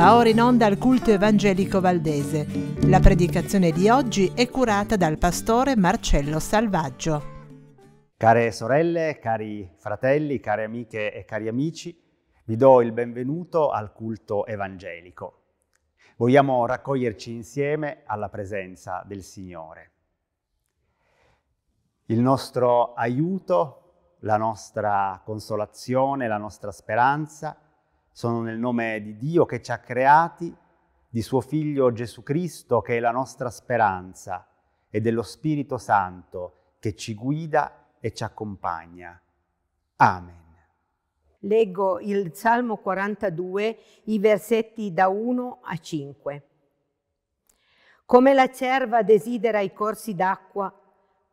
Va ora in onda il culto evangelico valdese. La predicazione di oggi è curata dal pastore Marcello Salvaggio. Care sorelle, cari fratelli, care amiche e cari amici, vi do il benvenuto al culto evangelico. Vogliamo raccoglierci insieme alla presenza del Signore. Il nostro aiuto, la nostra consolazione, la nostra speranza sono nel nome di Dio che ci ha creati, di suo Figlio Gesù Cristo che è la nostra speranza e dello Spirito Santo che ci guida e ci accompagna. Amen. Leggo il Salmo 42, i versetti da 1 a 5. Come la cerva desidera i corsi d'acqua,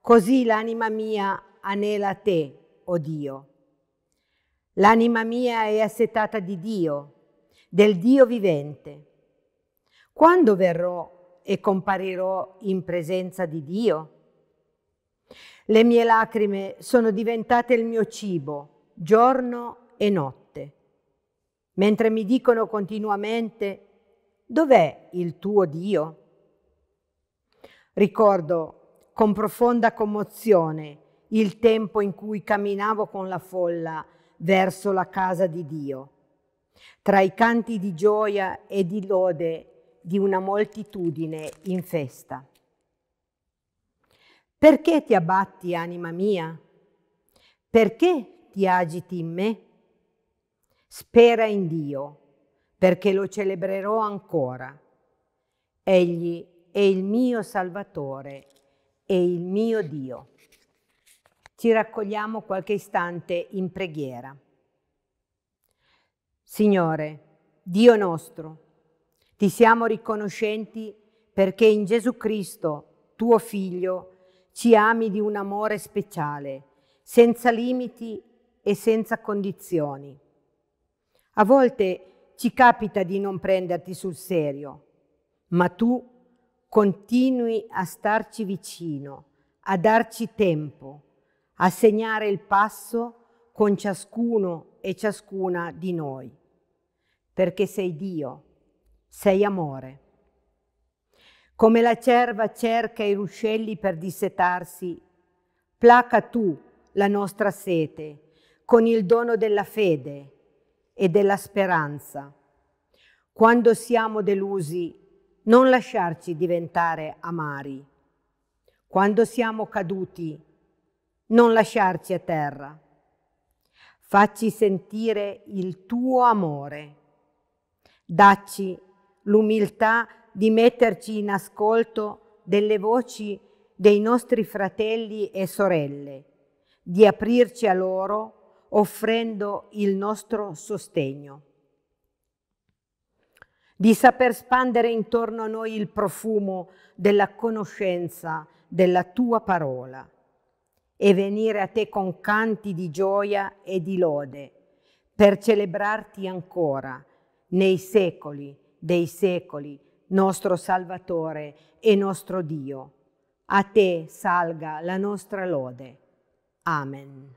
così l'anima mia anela te, o oh Dio. L'anima mia è assetata di Dio, del Dio vivente. Quando verrò e comparirò in presenza di Dio? Le mie lacrime sono diventate il mio cibo, giorno e notte, mentre mi dicono continuamente, dov'è il tuo Dio? Ricordo con profonda commozione il tempo in cui camminavo con la folla verso la casa di Dio, tra i canti di gioia e di lode di una moltitudine in festa. Perché ti abbatti, anima mia? Perché ti agiti in me? Spera in Dio, perché lo celebrerò ancora. Egli è il mio Salvatore e il mio Dio. Ci raccogliamo qualche istante in preghiera. Signore, Dio nostro, ti siamo riconoscenti perché in Gesù Cristo, tuo Figlio, ci ami di un amore speciale, senza limiti e senza condizioni. A volte ci capita di non prenderti sul serio, ma tu continui a starci vicino, a darci tempo, a segnare il passo con ciascuno e ciascuna di noi, perché sei Dio, sei amore. Come la cerva cerca i ruscelli per dissetarsi, placa tu la nostra sete con il dono della fede e della speranza. Quando siamo delusi, non lasciarci diventare amari. Quando siamo caduti, non lasciarci a terra. Facci sentire il tuo amore. Dacci l'umiltà di metterci in ascolto delle voci dei nostri fratelli e sorelle, di aprirci a loro offrendo il nostro sostegno. Di saper spandere intorno a noi il profumo della conoscenza della tua parola e venire a te con canti di gioia e di lode per celebrarti ancora nei secoli dei secoli, nostro Salvatore e nostro Dio. A te salga la nostra lode. Amen.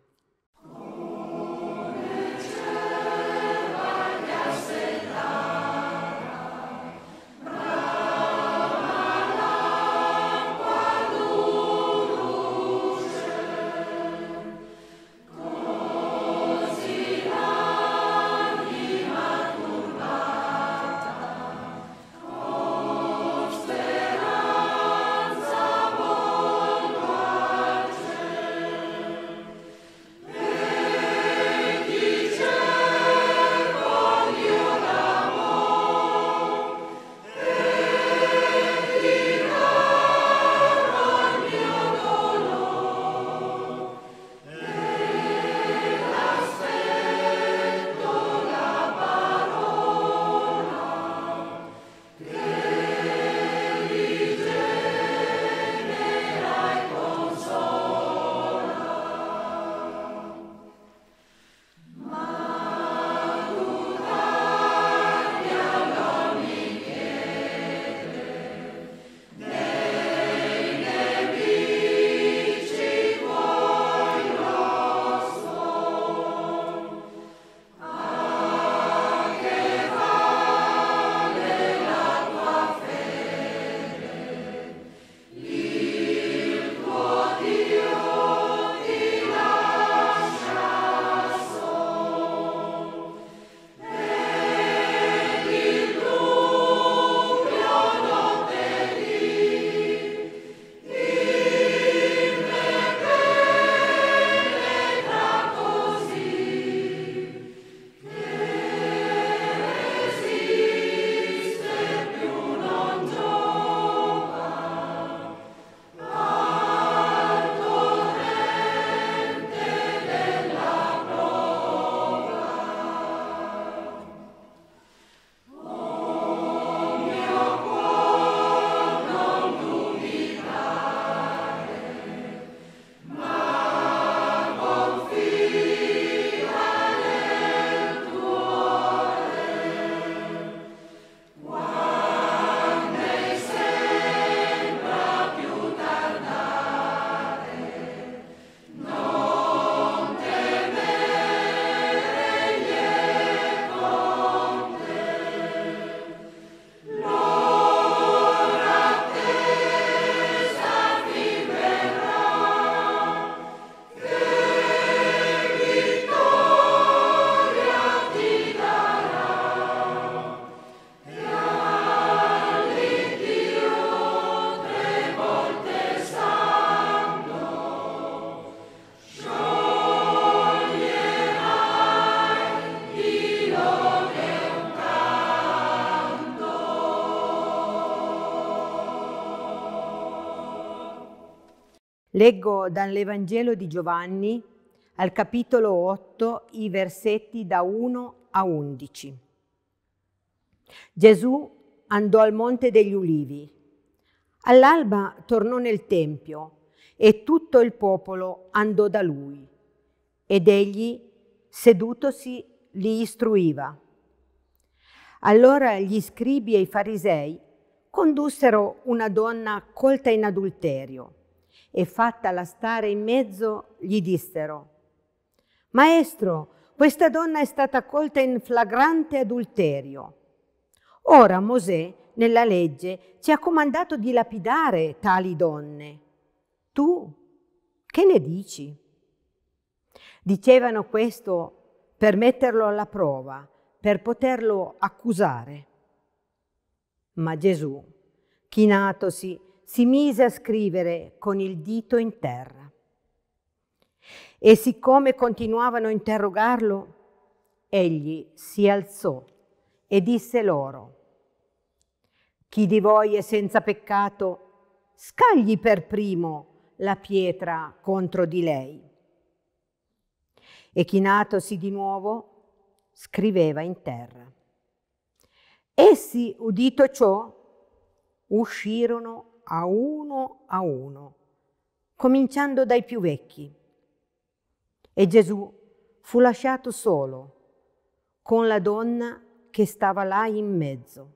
Leggo dall'Evangelo di Giovanni al capitolo 8 i versetti da 1 a 11. Gesù andò al Monte degli Ulivi. All'alba tornò nel Tempio e tutto il popolo andò da lui. Ed egli, sedutosi, li istruiva. Allora gli scribi e i farisei condussero una donna colta in adulterio e fattala stare in mezzo gli dissero, Maestro, questa donna è stata colta in flagrante adulterio. Ora Mosè, nella legge, ci ha comandato di lapidare tali donne. Tu che ne dici? Dicevano questo per metterlo alla prova, per poterlo accusare. Ma Gesù, chinatosi, si mise a scrivere con il dito in terra. E siccome continuavano a interrogarlo, egli si alzò e disse loro, chi di voi è senza peccato, scagli per primo la pietra contro di lei. E chinatosi di nuovo, scriveva in terra. Essi, udito ciò, uscirono a uno a uno, cominciando dai più vecchi e Gesù fu lasciato solo con la donna che stava là in mezzo.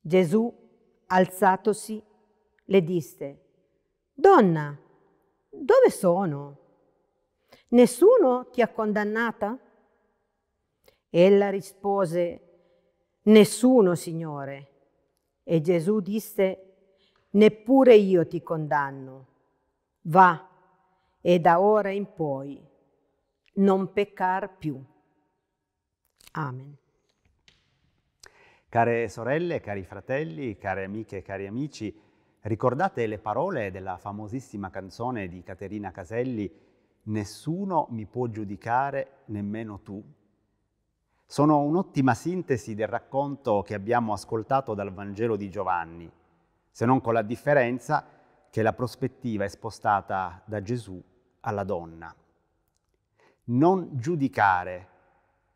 Gesù, alzatosi, le disse, Donna, dove sono? Nessuno ti ha condannata? Ella rispose, Nessuno, Signore. E Gesù disse, Neppure io ti condanno. Va e da ora in poi non peccar più. Amen. Care sorelle, cari fratelli, care amiche e cari amici, ricordate le parole della famosissima canzone di Caterina Caselli Nessuno mi può giudicare, nemmeno tu? Sono un'ottima sintesi del racconto che abbiamo ascoltato dal Vangelo di Giovanni, se non con la differenza che la prospettiva è spostata da Gesù alla donna. Non giudicare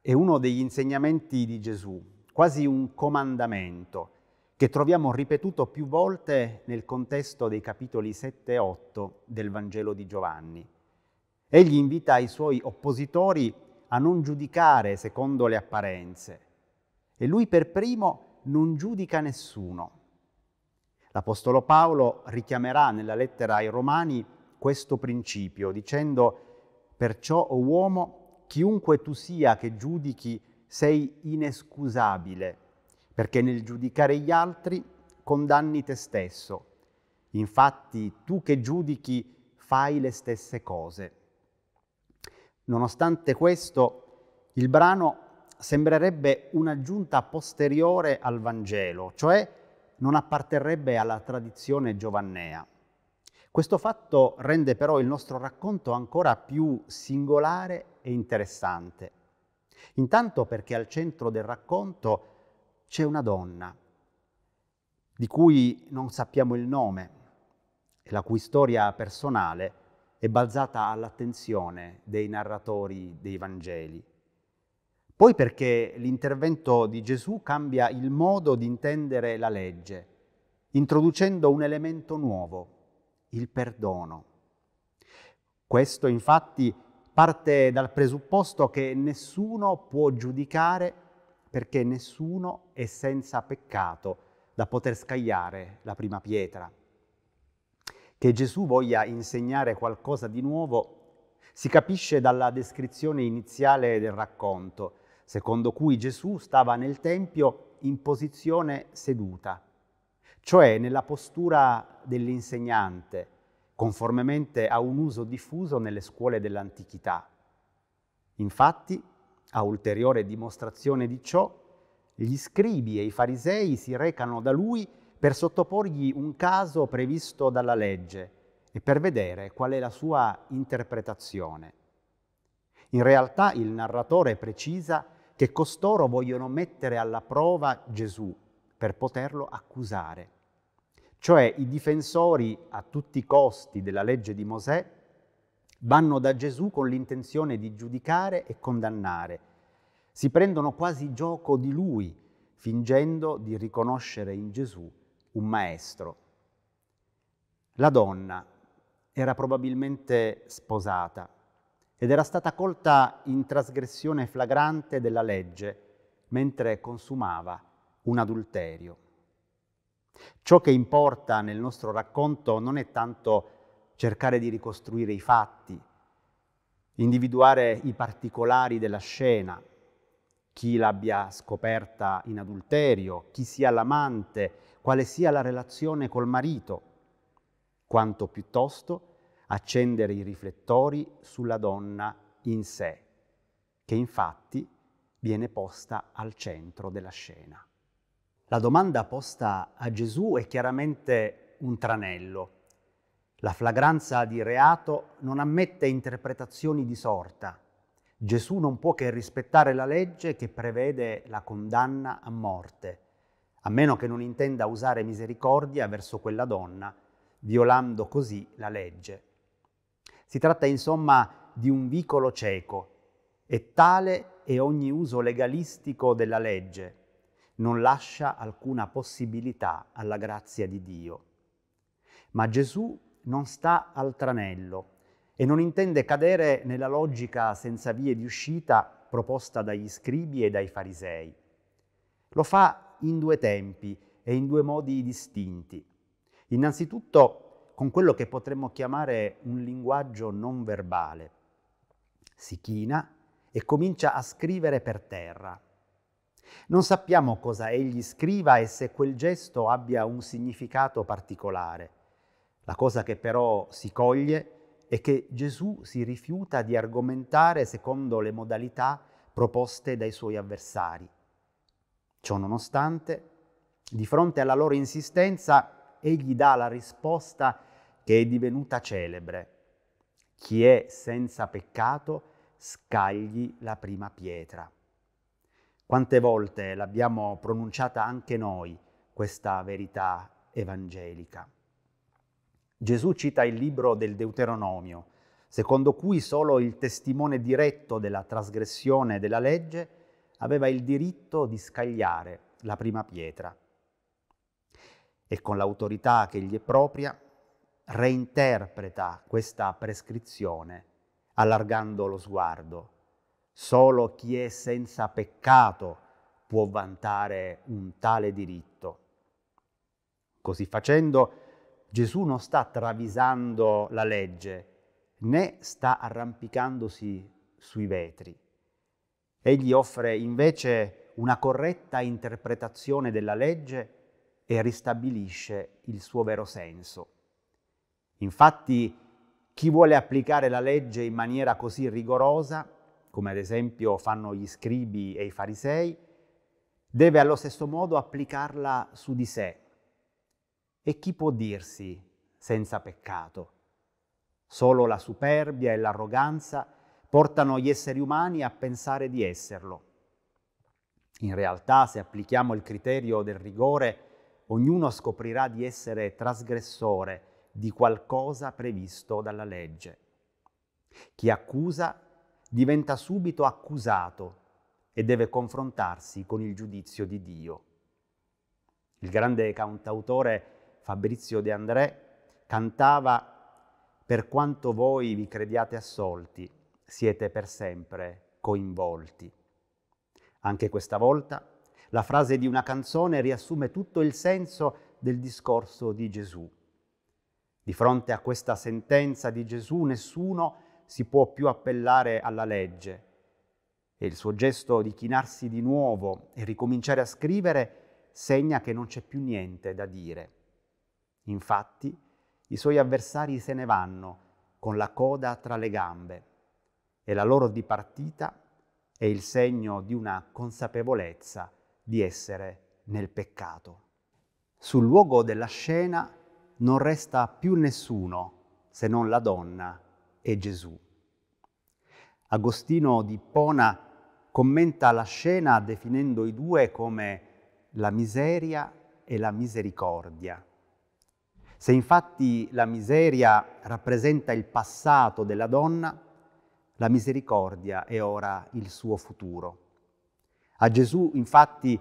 è uno degli insegnamenti di Gesù, quasi un comandamento che troviamo ripetuto più volte nel contesto dei capitoli 7 e 8 del Vangelo di Giovanni. Egli invita i suoi oppositori a non giudicare secondo le apparenze e lui per primo non giudica nessuno. L'Apostolo Paolo richiamerà nella lettera ai Romani questo principio, dicendo, perciò, o uomo, chiunque tu sia che giudichi, sei inescusabile, perché nel giudicare gli altri condanni te stesso. Infatti tu che giudichi fai le stesse cose. Nonostante questo, il brano sembrerebbe un'aggiunta posteriore al Vangelo, cioè non apparterrebbe alla tradizione giovannea. Questo fatto rende però il nostro racconto ancora più singolare e interessante. Intanto perché al centro del racconto c'è una donna, di cui non sappiamo il nome e la cui storia personale è balzata all'attenzione dei narratori dei Vangeli. Poi perché l'intervento di Gesù cambia il modo di intendere la legge, introducendo un elemento nuovo, il perdono. Questo infatti parte dal presupposto che nessuno può giudicare perché nessuno è senza peccato da poter scagliare la prima pietra. Che Gesù voglia insegnare qualcosa di nuovo si capisce dalla descrizione iniziale del racconto, secondo cui Gesù stava nel Tempio in posizione seduta cioè nella postura dell'insegnante, conformemente a un uso diffuso nelle scuole dell'antichità. Infatti, a ulteriore dimostrazione di ciò, gli scribi e i farisei si recano da lui per sottoporgli un caso previsto dalla legge e per vedere qual è la sua interpretazione. In realtà il narratore precisa che costoro vogliono mettere alla prova Gesù per poterlo accusare. Cioè i difensori a tutti i costi della legge di Mosè vanno da Gesù con l'intenzione di giudicare e condannare. Si prendono quasi gioco di lui, fingendo di riconoscere in Gesù un maestro. La donna era probabilmente sposata ed era stata colta in trasgressione flagrante della legge mentre consumava un adulterio. Ciò che importa nel nostro racconto non è tanto cercare di ricostruire i fatti, individuare i particolari della scena, chi l'abbia scoperta in adulterio, chi sia l'amante, quale sia la relazione col marito, quanto piuttosto accendere i riflettori sulla donna in sé, che infatti viene posta al centro della scena. La domanda posta a Gesù è chiaramente un tranello. La flagranza di reato non ammette interpretazioni di sorta. Gesù non può che rispettare la legge che prevede la condanna a morte, a meno che non intenda usare misericordia verso quella donna, violando così la legge. Si tratta insomma di un vicolo cieco e tale è ogni uso legalistico della legge, non lascia alcuna possibilità alla grazia di Dio. Ma Gesù non sta al tranello e non intende cadere nella logica senza vie di uscita proposta dagli scribi e dai farisei. Lo fa in due tempi e in due modi distinti. Innanzitutto con quello che potremmo chiamare un linguaggio non verbale. Si china e comincia a scrivere per terra. Non sappiamo cosa egli scriva e se quel gesto abbia un significato particolare. La cosa che però si coglie è che Gesù si rifiuta di argomentare secondo le modalità proposte dai suoi avversari. Ciò nonostante, di fronte alla loro insistenza, egli dà la risposta che è divenuta celebre. Chi è senza peccato scagli la prima pietra. Quante volte l'abbiamo pronunciata anche noi questa verità evangelica? Gesù cita il libro del Deuteronomio, secondo cui solo il testimone diretto della trasgressione della legge aveva il diritto di scagliare la prima pietra. E con l'autorità che gli è propria reinterpreta questa prescrizione allargando lo sguardo. Solo chi è senza peccato può vantare un tale diritto. Così facendo, Gesù non sta travisando la legge, né sta arrampicandosi sui vetri. Egli offre invece una corretta interpretazione della legge e ristabilisce il suo vero senso. Infatti, chi vuole applicare la legge in maniera così rigorosa, come ad esempio fanno gli scribi e i farisei, deve allo stesso modo applicarla su di sé. E chi può dirsi senza peccato? Solo la superbia e l'arroganza portano gli esseri umani a pensare di esserlo. In realtà, se applichiamo il criterio del rigore, ognuno scoprirà di essere trasgressore di qualcosa previsto dalla legge. Chi accusa diventa subito accusato e deve confrontarsi con il giudizio di Dio. Il grande cantautore Fabrizio De André cantava Per quanto voi vi crediate assolti, siete per sempre coinvolti. Anche questa volta la frase di una canzone riassume tutto il senso del discorso di Gesù. Di fronte a questa sentenza di Gesù nessuno si può più appellare alla legge e il suo gesto di chinarsi di nuovo e ricominciare a scrivere segna che non c'è più niente da dire. Infatti i suoi avversari se ne vanno con la coda tra le gambe e la loro dipartita è il segno di una consapevolezza di essere nel peccato. Sul luogo della scena non resta più nessuno se non la donna e Gesù. Agostino di Pona commenta la scena definendo i due come la miseria e la misericordia. Se infatti la miseria rappresenta il passato della donna, la misericordia è ora il suo futuro. A Gesù infatti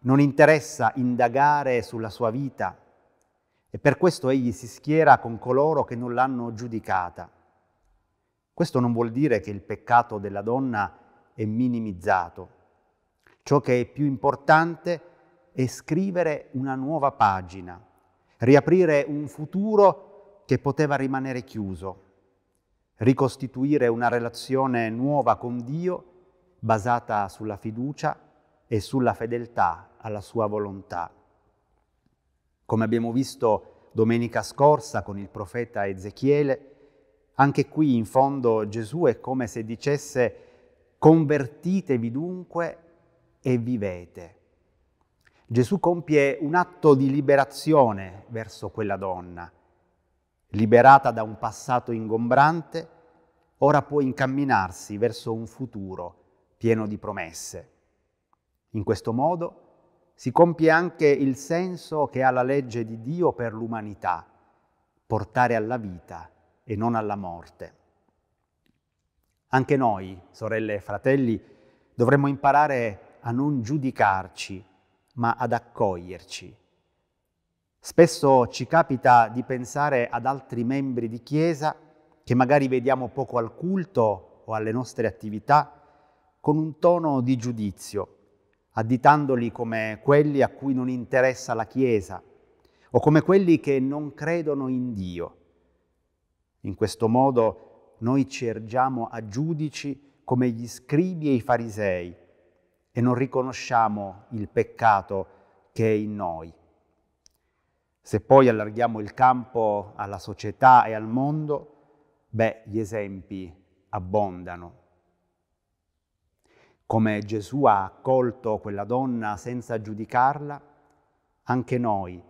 non interessa indagare sulla sua vita e per questo egli si schiera con coloro che non l'hanno giudicata. Questo non vuol dire che il peccato della donna è minimizzato. Ciò che è più importante è scrivere una nuova pagina, riaprire un futuro che poteva rimanere chiuso, ricostituire una relazione nuova con Dio basata sulla fiducia e sulla fedeltà alla sua volontà. Come abbiamo visto domenica scorsa con il profeta Ezechiele, anche qui in fondo Gesù è come se dicesse convertitevi dunque e vivete. Gesù compie un atto di liberazione verso quella donna. Liberata da un passato ingombrante, ora può incamminarsi verso un futuro pieno di promesse. In questo modo si compie anche il senso che ha la legge di Dio per l'umanità, portare alla vita e non alla morte. Anche noi, sorelle e fratelli, dovremmo imparare a non giudicarci ma ad accoglierci. Spesso ci capita di pensare ad altri membri di Chiesa che magari vediamo poco al culto o alle nostre attività con un tono di giudizio, additandoli come quelli a cui non interessa la Chiesa o come quelli che non credono in Dio. In questo modo noi ci ergiamo a giudici come gli scribi e i farisei e non riconosciamo il peccato che è in noi. Se poi allarghiamo il campo alla società e al mondo, beh, gli esempi abbondano. Come Gesù ha accolto quella donna senza giudicarla, anche noi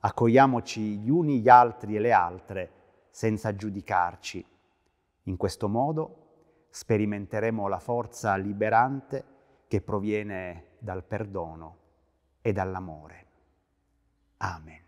accogliamoci gli uni gli altri e le altre senza giudicarci. In questo modo sperimenteremo la forza liberante che proviene dal perdono e dall'amore. Amen.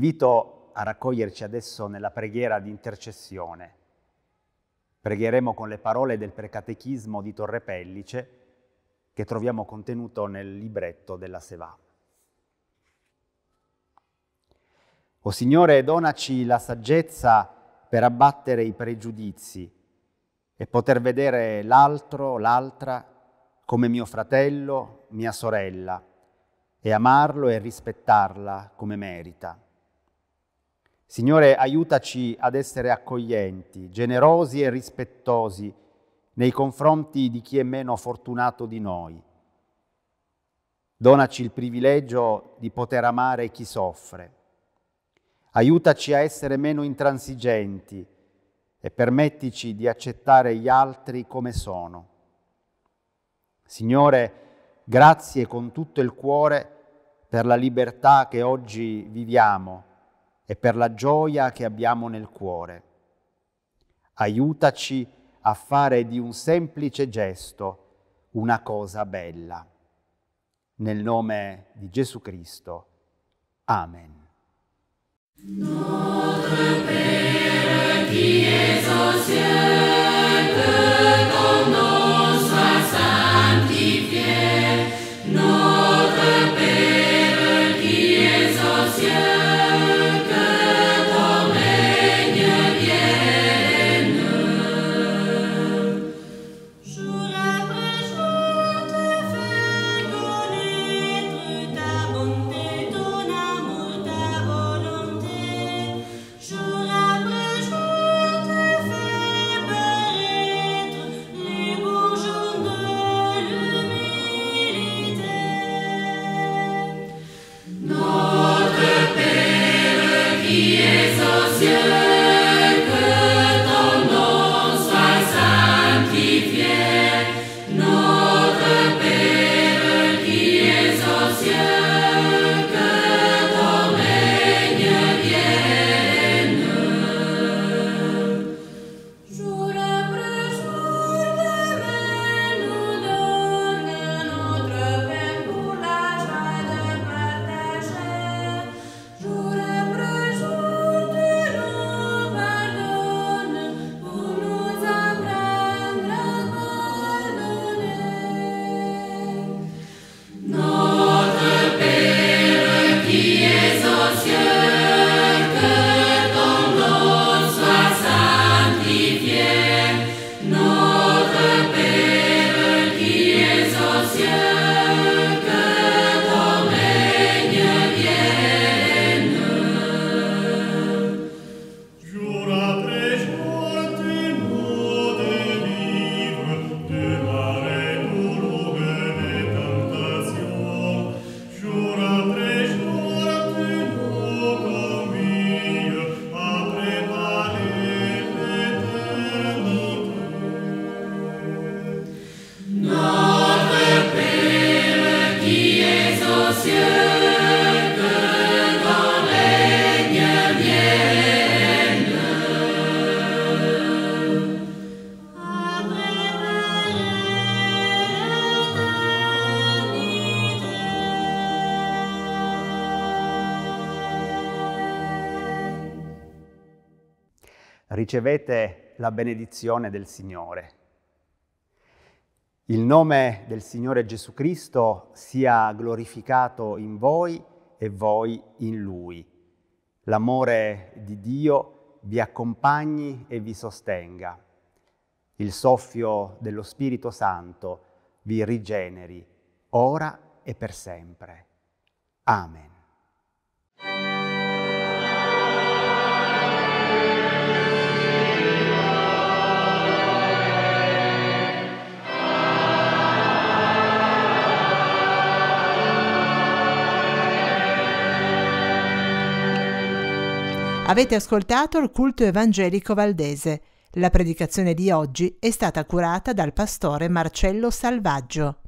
Invito a raccoglierci adesso nella preghiera di intercessione. Pregheremo con le parole del precatechismo di Torre Pellice che troviamo contenuto nel libretto della Sevà. O Signore, donaci la saggezza per abbattere i pregiudizi e poter vedere l'altro, l'altra, come mio fratello, mia sorella, e amarlo e rispettarla come merita. Signore, aiutaci ad essere accoglienti, generosi e rispettosi nei confronti di chi è meno fortunato di noi. Donaci il privilegio di poter amare chi soffre. Aiutaci a essere meno intransigenti e permettici di accettare gli altri come sono. Signore, grazie con tutto il cuore per la libertà che oggi viviamo e per la gioia che abbiamo nel cuore. Aiutaci a fare di un semplice gesto una cosa bella. Nel nome di Gesù Cristo. Amen. Notre Père qui es aux cieux, que ton nom ricevete la benedizione del Signore. Il nome del Signore Gesù Cristo sia glorificato in voi e voi in Lui. L'amore di Dio vi accompagni e vi sostenga. Il soffio dello Spirito Santo vi rigeneri, ora e per sempre. Amen. Avete ascoltato il culto evangelico valdese. La predicazione di oggi è stata curata dal pastore Marcello Salvaggio.